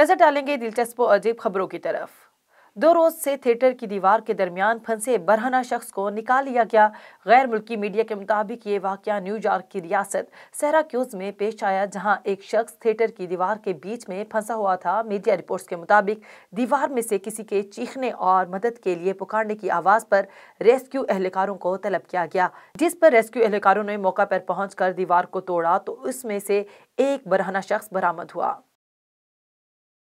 डालेंगे दिलचस्प और अजीब खबरों की तरफ़। दो रोज से थिएटर की दीवार के दरमियान फंसे बरहना शख्स को निकाल लिया गया। गैर मुल्की मीडिया के मुताबिक ये वाक़ न्यूयॉर्क की रियासत सहराक्यूज में पेश आया, जहाँ एक शख्स थिएटर की दीवार के बीच में फंसा हुआ था। मीडिया रिपोर्ट्स के मुताबिक, दीवार में से किसी के चीखने और मदद के लिए पुकारने की आवाज़ पर रेस्क्यू एहलकारों को तलब किया गया, जिस पर रेस्क्यू एहलकारों ने मौका पर पहुंचकर दीवार को तोड़ा तो उसमें से एक बरहना शख्स बरामद हुआ।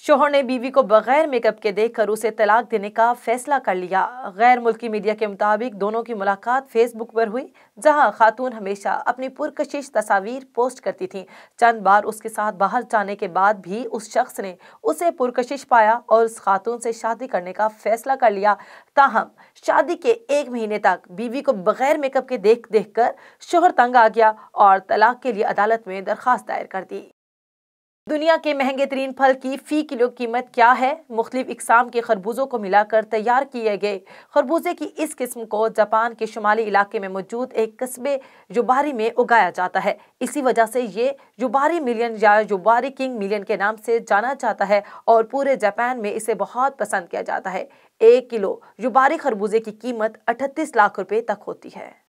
शोहर ने बीवी को बगैर मेकअप के देखकर उसे तलाक देने का फैसला कर लिया। गैर मुल्की मीडिया के मुताबिक दोनों की मुलाकात फेसबुक पर हुई, जहाँ खातून हमेशा अपनी पुरकशिश तस्वीर पोस्ट करती थी। चंद बार उसके साथ बाहर जाने के बाद भी उस शख्स ने उसे पुरकशिश पाया और उस खातून से शादी करने का फैसला कर लिया। ताहम, शादी के एक महीने तक बीवी को बगैर मेकअप के देख देख कर शोहर तंग आ गया और तलाक के लिए अदालत में दरखास्त दायर कर दी। दुनिया के महँगे तरीन फल की फ़ी किलो कीमत क्या है? मुख्तलिफ़ इकसाम के खरबूजों को मिलाकर तैयार किए गए खरबूजे की इस किस्म को जापान के शुमाली इलाके में मौजूद एक कस्बे जुबारी में उगाया जाता है। इसी वजह से ये जुबारी मिलियन या जुबारी किंग मिलियन के नाम से जाना जाता है और पूरे जापान में इसे बहुत पसंद किया जाता है। एक किलो जुबारी खरबूजे की कीमत अठतीस लाख रुपये तक होती है।